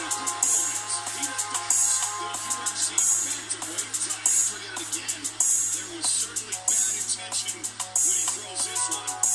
There was certainly bad intention when he throws this one.